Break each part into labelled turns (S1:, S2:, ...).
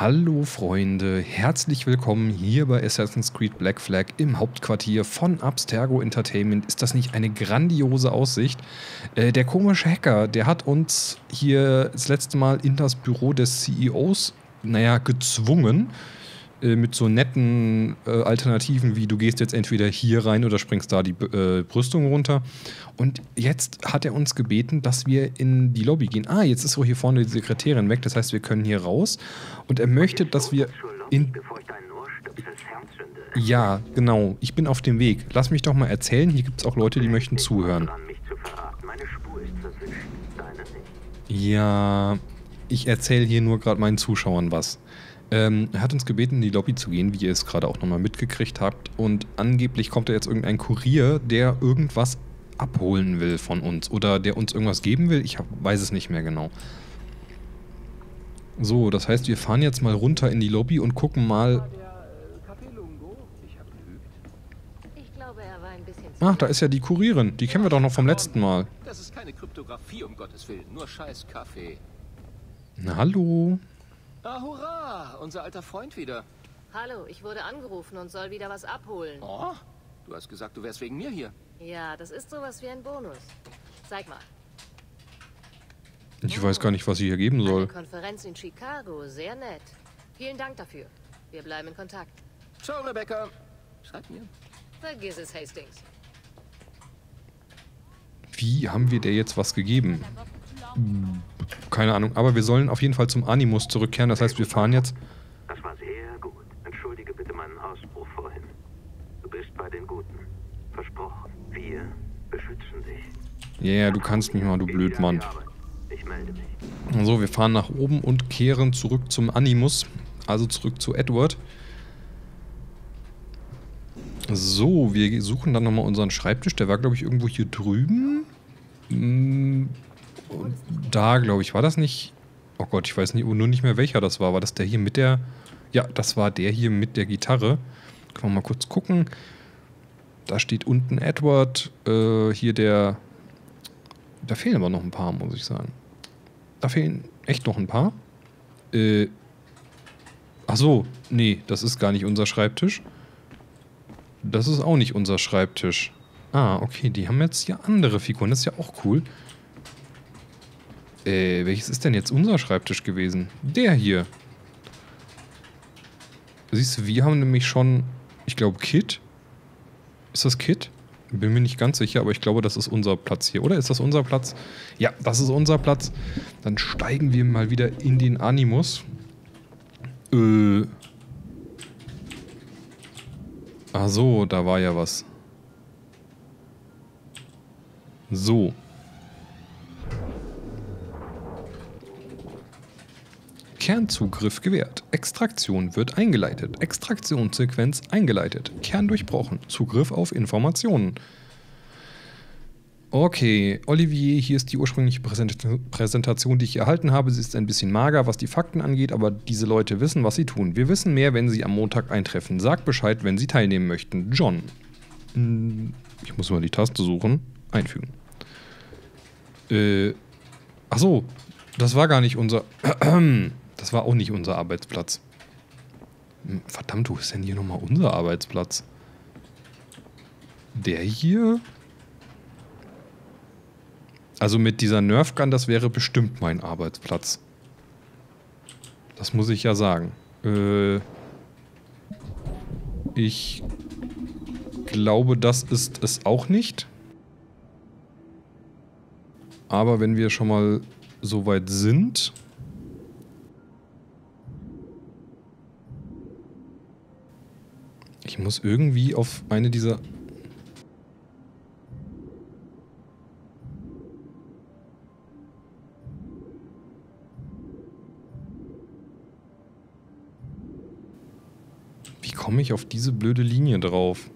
S1: Hallo Freunde, herzlich willkommen hier bei Assassin's Creed Black Flag im Hauptquartier von Abstergo Entertainment. Ist das nicht eine grandiose Aussicht? Äh, der komische Hacker, der hat uns hier das letzte Mal in das Büro des CEOs, naja, gezwungen äh, mit so netten äh, Alternativen wie du gehst jetzt entweder hier rein oder springst da die äh, Brüstung runter. Und jetzt hat er uns gebeten, dass wir in die Lobby gehen. Ah, jetzt ist so hier vorne die Sekretärin weg, das heißt, wir können hier raus. Und er möchte, dass wir in. Ja, genau. Ich bin auf dem Weg. Lass mich doch mal erzählen. Hier gibt es auch Leute, die möchten zuhören. Ja, ich erzähle hier nur gerade meinen Zuschauern was. Ähm, er hat uns gebeten, in die Lobby zu gehen, wie ihr es gerade auch nochmal mitgekriegt habt. Und angeblich kommt da jetzt irgendein Kurier, der irgendwas abholen will von uns. Oder der uns irgendwas geben will. Ich hab, weiß es nicht mehr genau. So, das heißt, wir fahren jetzt mal runter in die Lobby und gucken mal. Ach, da ist ja die Kurierin. Die kennen wir doch noch vom letzten Mal.
S2: Das ist keine Kryptographie, um Gottes Willen. Nur scheiß Kaffee.
S1: Na, hallo.
S2: Ah, hurra! Unser alter Freund wieder.
S3: Hallo, ich wurde angerufen und soll wieder was abholen.
S2: Oh, du hast gesagt, du wärst wegen mir hier.
S3: Ja, das ist sowas wie ein Bonus. Zeig mal.
S1: Ich weiß gar nicht, was sie hier geben soll.
S3: Eine Konferenz in Chicago, sehr nett. Vielen Dank dafür. Wir bleiben in Kontakt.
S2: Ciao, Rebecca. Schreib mir.
S3: Vergiss es, Hastings.
S1: Wie haben wir der jetzt was gegeben? Keine Ahnung, aber wir sollen auf jeden Fall zum Animus zurückkehren. Das heißt, wir fahren jetzt.
S4: Das war sehr gut. Entschuldige bitte meinen Ausbruch vorhin. Du bist bei den Guten. Versprochen. Wir beschützen dich.
S1: Ja, yeah, du kannst mich mal, du Blödmann.
S4: Ich melde mich.
S1: So, wir fahren nach oben und kehren zurück zum Animus. Also zurück zu Edward. So, wir suchen dann nochmal unseren Schreibtisch. Der war, glaube ich, irgendwo hier drüben. Da, glaube ich, war das nicht. Oh Gott, ich weiß nicht, nur nicht mehr welcher das war. War das der hier mit der. Ja, das war der hier mit der Gitarre. Können wir mal kurz gucken. Da steht unten Edward. Äh, hier der. Da fehlen aber noch ein paar, muss ich sagen. Da fehlen echt noch ein paar. Äh. Ach so, nee, das ist gar nicht unser Schreibtisch. Das ist auch nicht unser Schreibtisch. Ah, okay, die haben jetzt hier andere Figuren. Das ist ja auch cool. Äh, welches ist denn jetzt unser Schreibtisch gewesen? Der hier. Siehst du, wir haben nämlich schon, ich glaube, Kit. Ist das Kit? Bin mir nicht ganz sicher, aber ich glaube, das ist unser Platz hier. Oder ist das unser Platz? Ja, das ist unser Platz. Dann steigen wir mal wieder in den Animus. Äh. Ach so, da war ja was. So. Kernzugriff gewährt. Extraktion wird eingeleitet. Extraktionssequenz eingeleitet. Kern durchbrochen. Zugriff auf Informationen. Okay, Olivier, hier ist die ursprüngliche Präsentation, die ich erhalten habe. Sie ist ein bisschen mager, was die Fakten angeht, aber diese Leute wissen, was sie tun. Wir wissen mehr, wenn sie am Montag eintreffen. Sag Bescheid, wenn sie teilnehmen möchten. John. Hm, ich muss mal die Taste suchen. Einfügen. Äh, ach so, das war gar nicht unser. Das war auch nicht unser Arbeitsplatz. Hm, verdammt, wo ist denn hier nochmal unser Arbeitsplatz? Der hier? Also mit dieser Nerfgun, das wäre bestimmt mein Arbeitsplatz. Das muss ich ja sagen. Äh, ich glaube, das ist es auch nicht. Aber wenn wir schon mal so weit sind, muss irgendwie auf eine dieser... Wie komme ich auf diese blöde Linie drauf?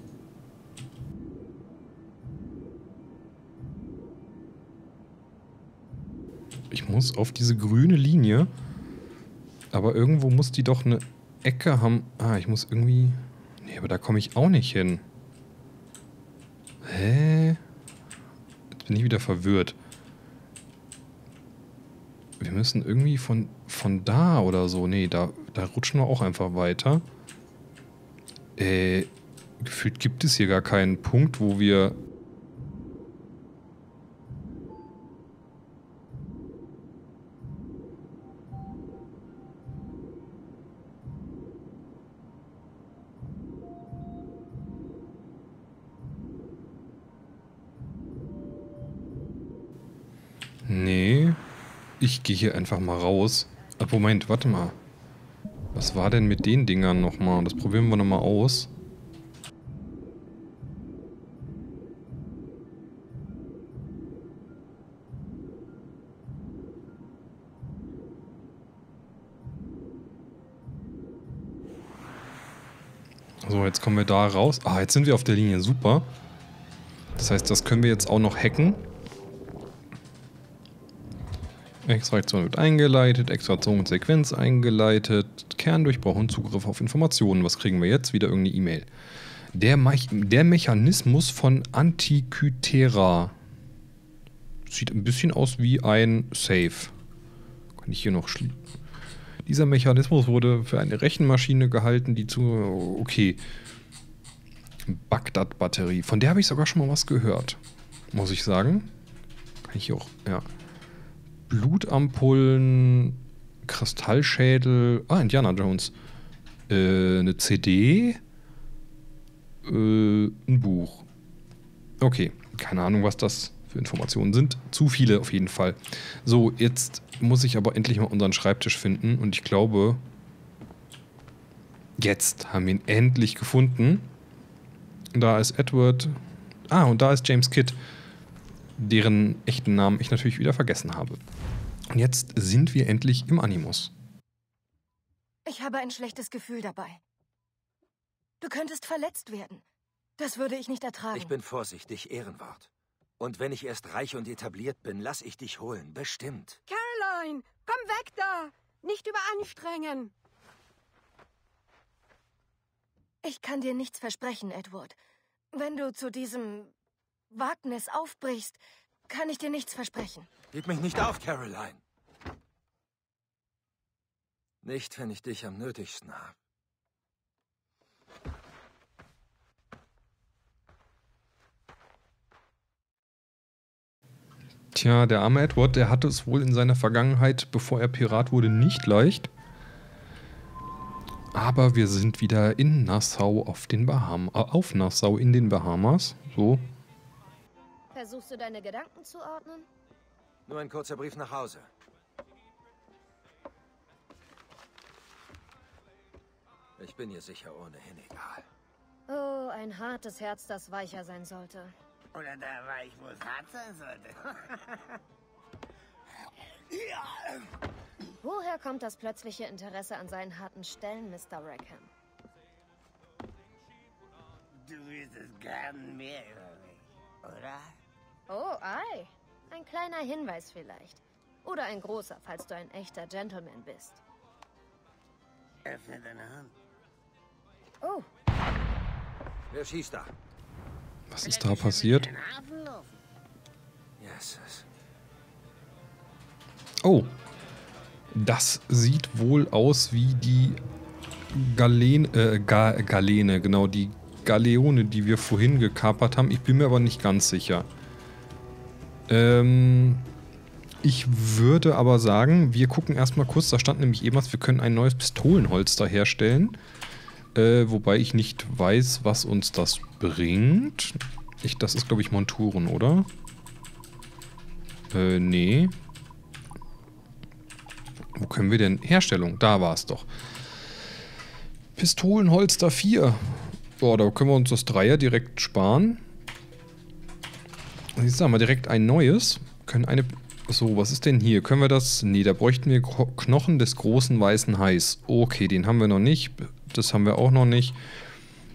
S1: Ich muss auf diese grüne Linie. Aber irgendwo muss die doch eine Ecke haben. Ah, ich muss irgendwie... Nee, aber da komme ich auch nicht hin. Hä? Jetzt bin ich wieder verwirrt. Wir müssen irgendwie von, von da oder so. Nee, da, da rutschen wir auch einfach weiter. Äh, gefühlt gibt es hier gar keinen Punkt, wo wir Ich gehe hier einfach mal raus. Ah, Moment, warte mal. Was war denn mit den Dingern nochmal? Das probieren wir nochmal aus. So, jetzt kommen wir da raus. Ah, jetzt sind wir auf der Linie. Super. Das heißt, das können wir jetzt auch noch hacken. Extraktion wird eingeleitet, Extraktion und Sequenz eingeleitet, Kerndurchbruch und Zugriff auf Informationen. Was kriegen wir jetzt? Wieder irgendeine E-Mail. Der, der, Mechanismus von Antikythera. Sieht ein bisschen aus wie ein Safe. Kann ich hier noch schließen? Dieser Mechanismus wurde für eine Rechenmaschine gehalten, die zu... Okay. Bagdad-Batterie. Von der habe ich sogar schon mal was gehört. Muss ich sagen. Kann ich hier auch... Ja. Blutampullen, Kristallschädel, ah, Indiana Jones, äh, eine CD, äh, ein Buch. Okay, keine Ahnung, was das für Informationen sind. Zu viele auf jeden Fall. So, jetzt muss ich aber endlich mal unseren Schreibtisch finden und ich glaube, jetzt haben wir ihn endlich gefunden. Da ist Edward. Ah, und da ist James Kidd deren echten Namen ich natürlich wieder vergessen habe. Und jetzt sind wir endlich im Animus.
S5: Ich habe ein schlechtes Gefühl dabei. Du könntest verletzt werden. Das würde ich nicht ertragen.
S6: Ich bin vorsichtig, Ehrenwort. Und wenn ich erst reich und etabliert bin, lass ich dich holen. Bestimmt.
S5: Caroline, komm weg da! Nicht überanstrengen! Ich kann dir nichts versprechen, Edward. Wenn du zu diesem Wagnis aufbrichst, kann ich dir nichts versprechen.
S6: Gib mich nicht auf, Caroline. Nicht, wenn ich dich am nötigsten habe.
S1: Tja, der arme Edward, der hatte es wohl in seiner Vergangenheit, bevor er Pirat wurde, nicht leicht. Aber wir sind wieder in Nassau auf den Bahamas, äh, auf Nassau in den Bahamas. So,
S3: Versuchst du deine Gedanken zu ordnen?
S6: Nur ein kurzer Brief nach Hause. Ich bin ihr sicher ohnehin egal.
S3: Oh, ein hartes Herz, das weicher sein sollte.
S7: Oder da weich, wo es hart sein sollte.
S3: Woher kommt das plötzliche Interesse an seinen harten Stellen, Mr. Rackham?
S7: Du wüsstest gern mehr über mich, oder?
S3: Oh, ei. Ein kleiner Hinweis vielleicht. Oder ein großer, falls du ein echter Gentleman bist.
S7: Öffne deine Hand.
S3: Oh.
S6: Wer schießt da?
S1: Was ist da passiert? Oh. Das sieht wohl aus wie die Galene, äh, Ga Galene, genau, die Galeone, die wir vorhin gekapert haben. Ich bin mir aber nicht ganz sicher. Ähm, ich würde aber sagen, wir gucken erstmal kurz, da stand nämlich eben was, wir können ein neues Pistolenholster herstellen. Äh, wobei ich nicht weiß, was uns das bringt. Ich, das ist, glaube ich, Monturen, oder? Äh, nee. Wo können wir denn? Herstellung, da war es doch. Pistolenholster 4. Boah, da können wir uns das Dreier direkt sparen. Jetzt haben wir direkt ein neues. Können eine... So, was ist denn hier? Können wir das... Nee, da bräuchten wir Knochen des großen weißen Hais. Okay, den haben wir noch nicht. Das haben wir auch noch nicht.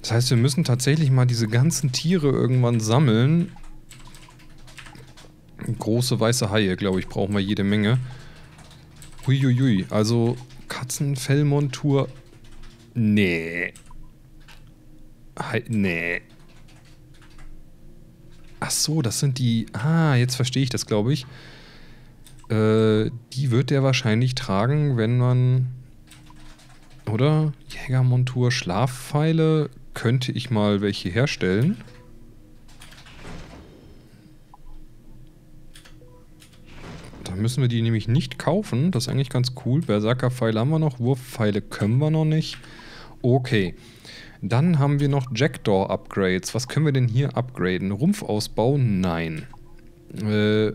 S1: Das heißt, wir müssen tatsächlich mal diese ganzen Tiere irgendwann sammeln. Große weiße Haie, glaube ich, brauchen wir jede Menge. Huiuiui, also Katzenfellmontur. Nee. Hai, nee. Ach so, das sind die... Ah, jetzt verstehe ich das, glaube ich. Äh, die wird er wahrscheinlich tragen, wenn man... Oder? Jägermontur, Schlafpfeile. Könnte ich mal welche herstellen? Da müssen wir die nämlich nicht kaufen. Das ist eigentlich ganz cool. Berserker-Pfeile haben wir noch. Wurfpfeile können wir noch nicht. Okay. Dann haben wir noch Jackdaw-Upgrades. Was können wir denn hier upgraden? Rumpfausbau? Nein. Äh,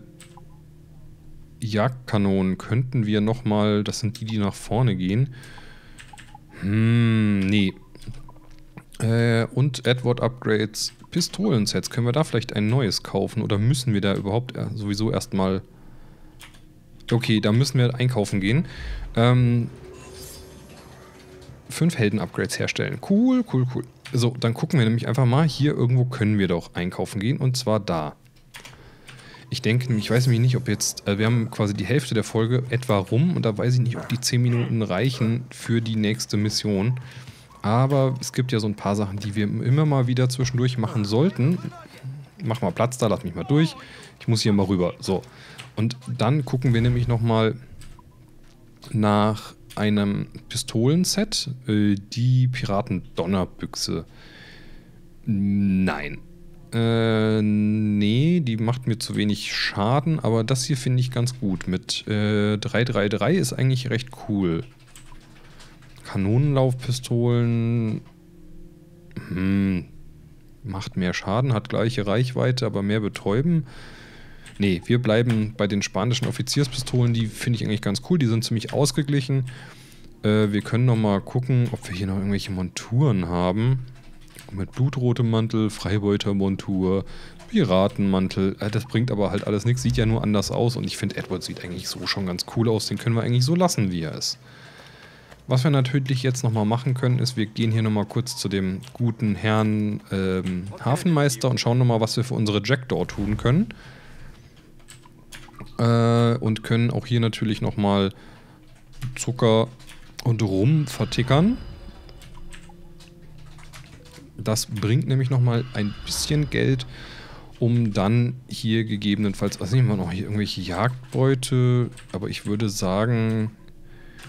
S1: Jagdkanonen könnten wir nochmal... Das sind die, die nach vorne gehen. Hm, nee. Äh, und Edward-Upgrades. Pistolensets. Können wir da vielleicht ein neues kaufen? Oder müssen wir da überhaupt sowieso erstmal... Okay, da müssen wir einkaufen gehen. Ähm, fünf Helden-Upgrades herstellen. Cool, cool, cool. So, dann gucken wir nämlich einfach mal. Hier irgendwo können wir doch einkaufen gehen. Und zwar da. Ich denke, ich weiß nämlich nicht, ob jetzt, äh, wir haben quasi die Hälfte der Folge etwa rum und da weiß ich nicht, ob die 10 Minuten reichen für die nächste Mission. Aber es gibt ja so ein paar Sachen, die wir immer mal wieder zwischendurch machen sollten. Mach mal Platz da, lass mich mal durch. Ich muss hier mal rüber. So. Und dann gucken wir nämlich nochmal nach einem Pistolenset. Äh, die Piraten-Donnerbüchse. Nein. Äh, nee, die macht mir zu wenig Schaden, aber das hier finde ich ganz gut. Mit äh, 333 ist eigentlich recht cool. Kanonenlaufpistolen. Hm. Macht mehr Schaden, hat gleiche Reichweite, aber mehr betäuben. Nee, wir bleiben bei den spanischen Offizierspistolen. Die finde ich eigentlich ganz cool. Die sind ziemlich ausgeglichen. Äh, wir können nochmal gucken, ob wir hier noch irgendwelche Monturen haben. Mit blutrotem Mantel, Freibeutermontur, Piratenmantel. Äh, das bringt aber halt alles nichts. Sieht ja nur anders aus. Und ich finde, Edward sieht eigentlich so schon ganz cool aus. Den können wir eigentlich so lassen, wie er ist. Was wir natürlich jetzt nochmal machen können, ist, wir gehen hier nochmal kurz zu dem guten Herrn ähm, Hafenmeister und schauen nochmal, was wir für unsere Jackdaw tun können. Äh, und können auch hier natürlich nochmal Zucker und Rum vertickern. Das bringt nämlich nochmal ein bisschen Geld, um dann hier gegebenenfalls, was nehmen wir noch hier, irgendwelche Jagdbeute, aber ich würde sagen,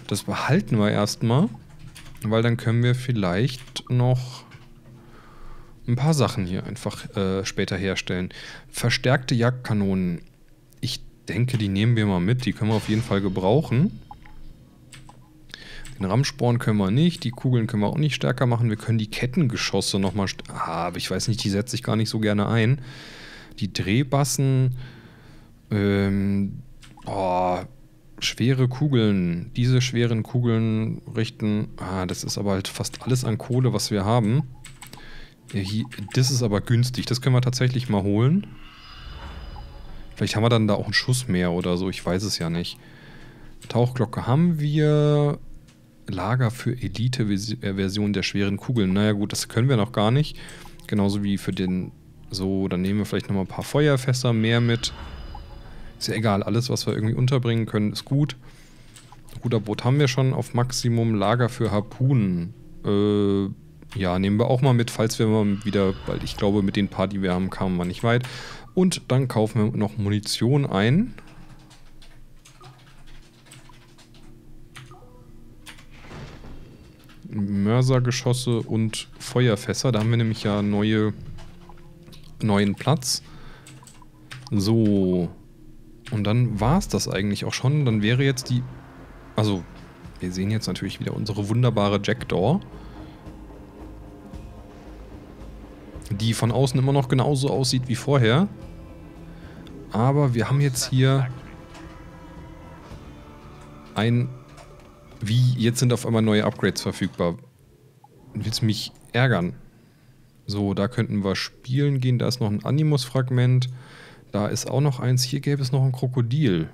S1: das behalten wir erstmal, weil dann können wir vielleicht noch ein paar Sachen hier einfach äh, später herstellen. Verstärkte Jagdkanonen. Ich denke, die nehmen wir mal mit. Die können wir auf jeden Fall gebrauchen. Den Rammsporn können wir nicht. Die Kugeln können wir auch nicht stärker machen. Wir können die Kettengeschosse nochmal... Ah, aber ich weiß nicht, die setze ich gar nicht so gerne ein. Die Drehbassen... Ähm... Boah, schwere Kugeln. Diese schweren Kugeln richten... Ah, das ist aber halt fast alles an Kohle, was wir haben. Hier, das ist aber günstig. Das können wir tatsächlich mal holen. Vielleicht haben wir dann da auch einen Schuss mehr oder so, ich weiß es ja nicht. Tauchglocke haben wir. Lager für Elite-Version der schweren Kugeln. Naja gut, das können wir noch gar nicht. Genauso wie für den... So, dann nehmen wir vielleicht nochmal ein paar Feuerfässer mehr mit. Ist ja egal, alles was wir irgendwie unterbringen können, ist gut. Ruderboot haben wir schon auf Maximum. Lager für Harpunen. Äh, ja, nehmen wir auch mal mit, falls wir mal wieder, weil ich glaube, mit den paar, die wir haben, kamen wir nicht weit. Und dann kaufen wir noch Munition ein. Mörsergeschosse und Feuerfässer. Da haben wir nämlich ja neue, neuen Platz. So. Und dann war es das eigentlich auch schon. Dann wäre jetzt die... Also, wir sehen jetzt natürlich wieder unsere wunderbare Jackdaw. Die von außen immer noch genauso aussieht wie vorher. Aber wir haben jetzt hier ein... Wie, jetzt sind auf einmal neue Upgrades verfügbar. Willst du mich ärgern? So, da könnten wir spielen gehen. Da ist noch ein Animus-Fragment. Da ist auch noch eins. Hier gäbe es noch ein Krokodil.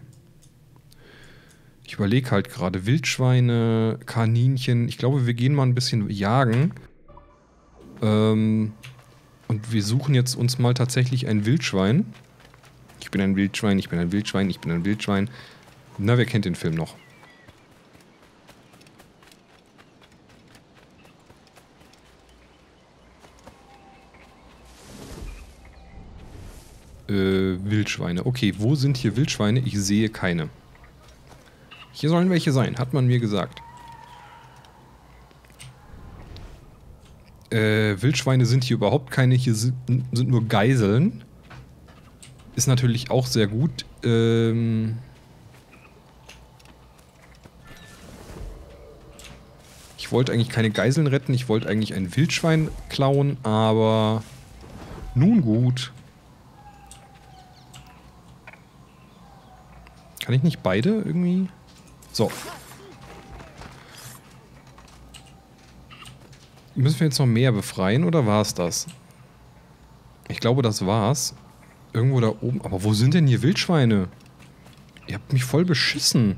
S1: Ich überlege halt gerade Wildschweine, Kaninchen. Ich glaube, wir gehen mal ein bisschen jagen. Ähm, und wir suchen jetzt uns mal tatsächlich ein Wildschwein. Ich bin ein Wildschwein, ich bin ein Wildschwein, ich bin ein Wildschwein. Na, wer kennt den Film noch? Äh, Wildschweine. Okay, wo sind hier Wildschweine? Ich sehe keine. Hier sollen welche sein, hat man mir gesagt. Äh, Wildschweine sind hier überhaupt keine, hier sind, sind nur Geiseln. Ist natürlich auch sehr gut. Ähm ich wollte eigentlich keine Geiseln retten, ich wollte eigentlich ein Wildschwein klauen, aber nun gut. Kann ich nicht beide irgendwie? So. Müssen wir jetzt noch mehr befreien oder war es das? Ich glaube, das war's. Irgendwo da oben. Aber wo sind denn hier Wildschweine? Ihr habt mich voll beschissen.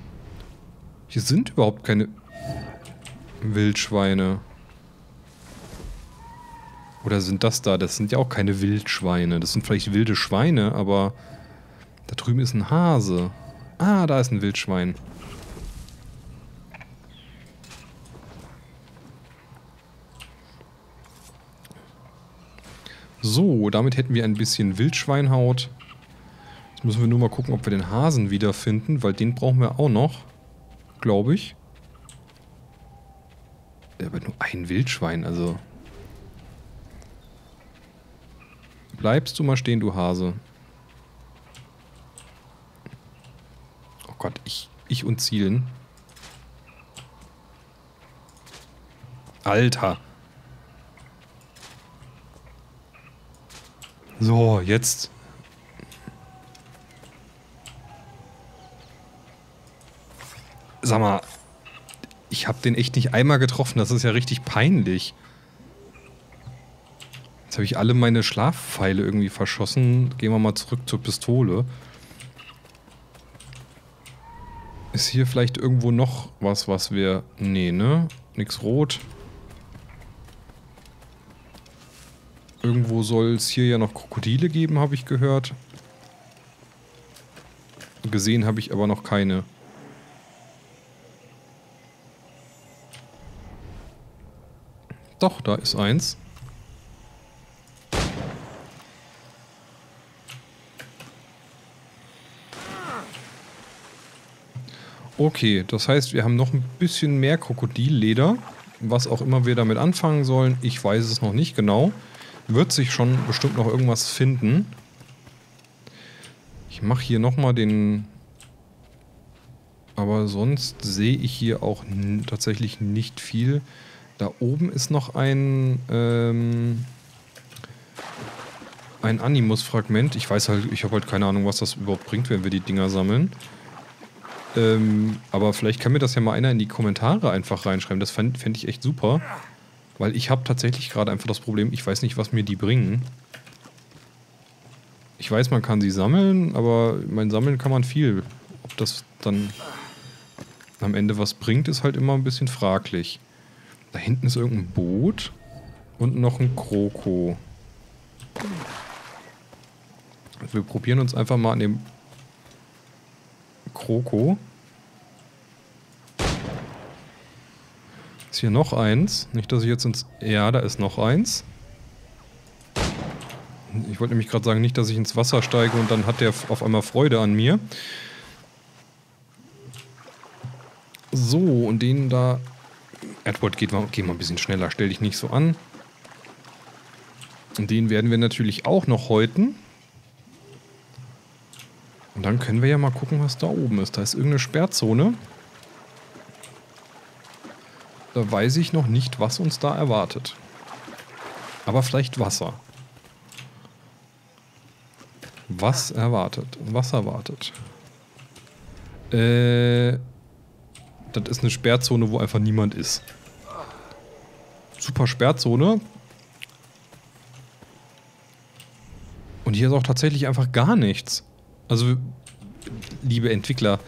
S1: Hier sind überhaupt keine Wildschweine. Oder sind das da? Das sind ja auch keine Wildschweine. Das sind vielleicht wilde Schweine, aber da drüben ist ein Hase. Ah, da ist ein Wildschwein. So, damit hätten wir ein bisschen Wildschweinhaut. Jetzt müssen wir nur mal gucken, ob wir den Hasen wiederfinden, weil den brauchen wir auch noch. Glaube ich. Aber nur ein Wildschwein, also... Bleibst du mal stehen, du Hase. Oh Gott, ich, ich und Zielen. Alter. So, jetzt. Sag mal, ich habe den echt nicht einmal getroffen. Das ist ja richtig peinlich. Jetzt habe ich alle meine Schlafpfeile irgendwie verschossen. Gehen wir mal zurück zur Pistole. Ist hier vielleicht irgendwo noch was, was wir... Nee, ne? Nix rot. Irgendwo soll es hier ja noch Krokodile geben, habe ich gehört. Gesehen habe ich aber noch keine. Doch, da ist eins. Okay, das heißt, wir haben noch ein bisschen mehr Krokodilleder. Was auch immer wir damit anfangen sollen, ich weiß es noch nicht genau wird sich schon bestimmt noch irgendwas finden. Ich mache hier nochmal den... Aber sonst sehe ich hier auch tatsächlich nicht viel. Da oben ist noch ein... Ähm, ein Animus-Fragment. Ich weiß halt, ich habe halt keine Ahnung, was das überhaupt bringt, wenn wir die Dinger sammeln. Ähm, aber vielleicht kann mir das ja mal einer in die Kommentare einfach reinschreiben. Das fände fänd ich echt super. Weil ich habe tatsächlich gerade einfach das Problem, ich weiß nicht, was mir die bringen. Ich weiß, man kann sie sammeln, aber mein Sammeln kann man viel. Ob das dann am Ende was bringt, ist halt immer ein bisschen fraglich. Da hinten ist irgendein Boot und noch ein Kroko. Wir probieren uns einfach mal an dem Kroko. Ist hier noch eins? Nicht, dass ich jetzt ins... Ja, da ist noch eins. Ich wollte nämlich gerade sagen, nicht, dass ich ins Wasser steige und dann hat der auf einmal Freude an mir. So, und den da... Edward, geht mal, geh mal ein bisschen schneller, stell dich nicht so an. Und den werden wir natürlich auch noch häuten. Und dann können wir ja mal gucken, was da oben ist. Da ist irgendeine Sperrzone. Da weiß ich noch nicht, was uns da erwartet. Aber vielleicht Wasser. Was erwartet? Was erwartet? Äh, das ist eine Sperrzone, wo einfach niemand ist. Super Sperrzone. Und hier ist auch tatsächlich einfach gar nichts. Also, liebe Entwickler,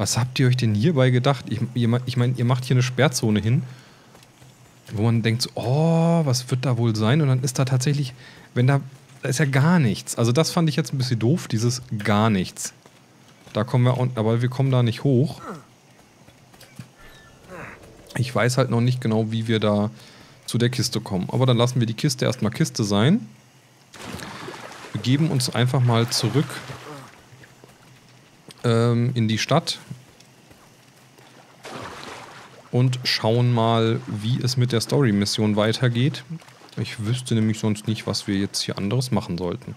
S1: was habt ihr euch denn hierbei gedacht? Ich, ich meine, ihr macht hier eine Sperrzone hin, wo man denkt, so, oh, was wird da wohl sein? Und dann ist da tatsächlich, wenn da, da ist ja gar nichts. Also das fand ich jetzt ein bisschen doof, dieses gar nichts. Da kommen wir, aber wir kommen da nicht hoch. Ich weiß halt noch nicht genau, wie wir da zu der Kiste kommen. Aber dann lassen wir die Kiste erstmal Kiste sein. Wir geben uns einfach mal zurück ähm, in die Stadt. Und schauen mal, wie es mit der Story-Mission weitergeht. Ich wüsste nämlich sonst nicht, was wir jetzt hier anderes machen sollten.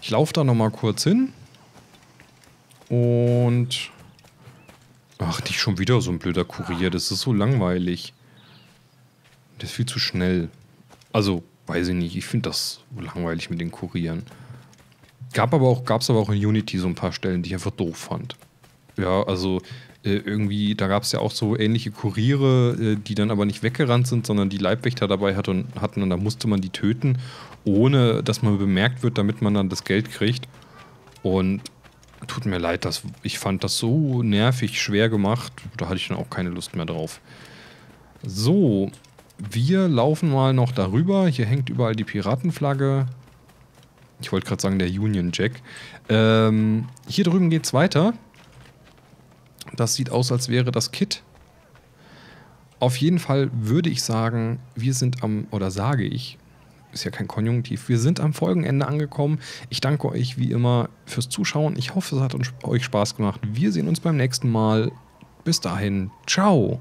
S1: Ich laufe da nochmal kurz hin. Und... Ach, nicht schon wieder so ein blöder Kurier. Das ist so langweilig. Das ist viel zu schnell. Also, weiß ich nicht. Ich finde das langweilig mit den Kurieren. Gab aber aber auch in Unity so ein paar Stellen, die ich einfach doof fand. Ja, also äh, irgendwie, da gab es ja auch so ähnliche Kuriere, äh, die dann aber nicht weggerannt sind, sondern die Leibwächter dabei hat und, hatten und da musste man die töten, ohne dass man bemerkt wird, damit man dann das Geld kriegt. Und tut mir leid, das, ich fand das so nervig schwer gemacht, da hatte ich dann auch keine Lust mehr drauf. So, wir laufen mal noch darüber. Hier hängt überall die Piratenflagge. Ich wollte gerade sagen, der Union Jack. Ähm, hier drüben geht es weiter. Das sieht aus, als wäre das Kit. Auf jeden Fall würde ich sagen, wir sind am, oder sage ich, ist ja kein Konjunktiv, wir sind am Folgenende angekommen. Ich danke euch wie immer fürs Zuschauen. Ich hoffe, es hat euch Spaß gemacht. Wir sehen uns beim nächsten Mal. Bis dahin, ciao.